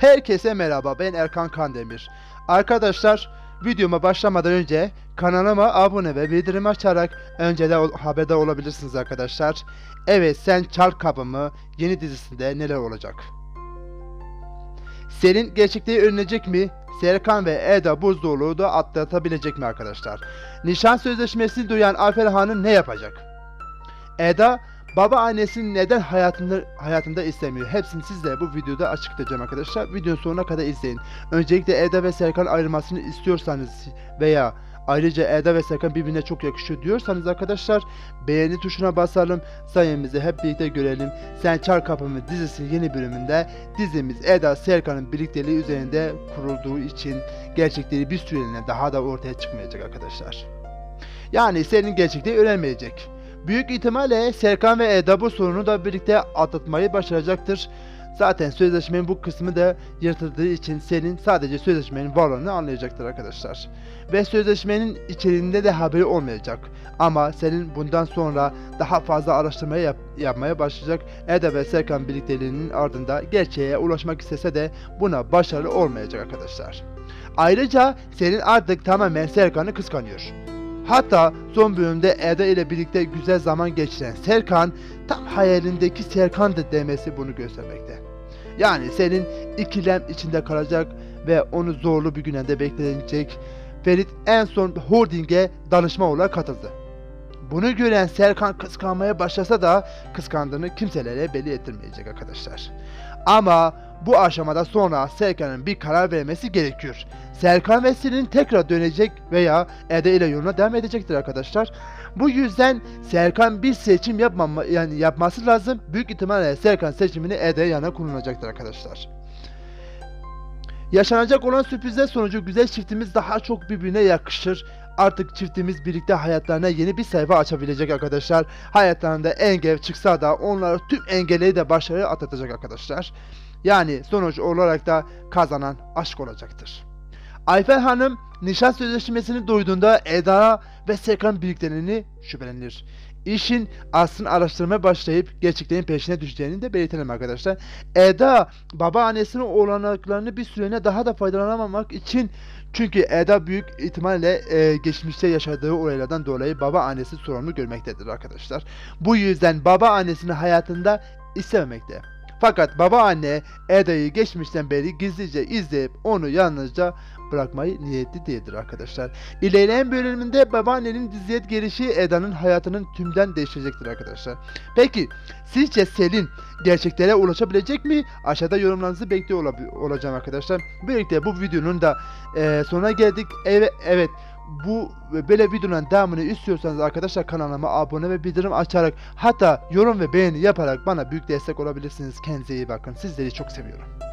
Herkese merhaba ben Erkan Kandemir. Arkadaşlar videoma başlamadan önce kanalıma abone ve bildirim açarak önceden haberdar olabilirsiniz arkadaşlar. Evet sen çal kapımı yeni dizisinde neler olacak? Selin gerçekliği öğrenecek mi? Serkan ve Eda Buzdoğlu'yu da atlatabilecek mi arkadaşlar? Nişan sözleşmesini duyan Afer Hanım ne yapacak? Eda baba annesini neden hayatında hayatında istemiyor? Hepsini sizlere bu videoda açıklayacağım arkadaşlar. Videonun sonuna kadar izleyin. Öncelikle Eda ve Serkan ayrılmasını istiyorsanız veya ayrıca Eda ve Serkan birbirine çok yakışıyor diyorsanız arkadaşlar beğeni tuşuna basalım. Sayemizi hep birlikte görelim. Sen Çar Kapımı dizisinin yeni bölümünde dizimiz Eda Serkan'ın birlikteliği üzerinde kurulduğu için gerçekleri bir süreliğine daha da ortaya çıkmayacak arkadaşlar. Yani senin gerçekliği öğrenmeyecek. Büyük ihtimalle Serkan ve Eda bu sorunu da birlikte atlatmayı başaracaktır. Zaten sözleşmenin bu kısmı da yırtıldığı için senin sadece sözleşmenin varlığını anlayacaktır arkadaşlar. Ve sözleşmenin içeriğinde de haberi olmayacak. Ama senin bundan sonra daha fazla araştırma yap- yapmaya başlayacak. Eda ve Serkan birlikteliğinin ardında gerçeğe ulaşmak istese de buna başarılı olmayacak arkadaşlar. Ayrıca senin artık tamamen Serkan'ı kıskanıyor. Hatta son bölümde Eda ile birlikte güzel zaman geçiren Serkan tam hayalindeki Serkan'dı demesi bunu göstermekte. Yani senin ikilem içinde kalacak ve onu zorlu bir günende bekleyecek. Ferit en son Holding'e danışma olarak katıldı. Bunu gören Serkan kıskanmaya başlasa da kıskandığını kimselere belli ettirmeyecek arkadaşlar. Ama bu aşamada sonra Serkan'ın bir karar vermesi gerekiyor. Serkan ve Selin tekrar dönecek veya Eda ile yoluna devam edecektir arkadaşlar. Bu yüzden Serkan bir seçim yapmama, yani yapması lazım. Büyük ihtimalle Serkan seçimini Eda'ya yana kullanacaktır arkadaşlar. Yaşanacak olan sürprizler sonucu güzel çiftimiz daha çok birbirine yakışır. Artık çiftimiz birlikte hayatlarına yeni bir sayfa açabilecek arkadaşlar. Hayatlarında engel çıksa da onlar tüm engelleri de başarıya atlatacak arkadaşlar. Yani sonuç olarak da kazanan aşk olacaktır. Ayfer Hanım nişan sözleşmesini duyduğunda Eda ve Serkan birlikteliğini şüphelenir. İşin aslını araştırmaya başlayıp gerçeklerin peşine düşeceğini de belirtelim arkadaşlar. Eda babaannesinin olanaklarını bir süreliğine daha da faydalanamamak için çünkü Eda büyük ihtimalle e, geçmişte yaşadığı olaylardan dolayı babaannesi sorumlu görmektedir arkadaşlar. Bu yüzden babaannesini hayatında istememekte. Fakat babaanne Eda'yı geçmişten beri gizlice izleyip onu yalnızca bırakmayı niyetli değildir arkadaşlar. İlerleyen bölümünde babaannenin diziye gelişi Eda'nın hayatının tümden değiştirecektir arkadaşlar. Peki sizce Selin gerçeklere ulaşabilecek mi? Aşağıda yorumlarınızı bekliyor ola- olacağım arkadaşlar. Birlikte bu videonun da e, sonuna geldik. Evet, evet bu böyle videonun devamını istiyorsanız arkadaşlar kanalıma abone ve bildirim açarak hatta yorum ve beğeni yaparak bana büyük destek olabilirsiniz. Kendinize iyi bakın. Sizleri çok seviyorum.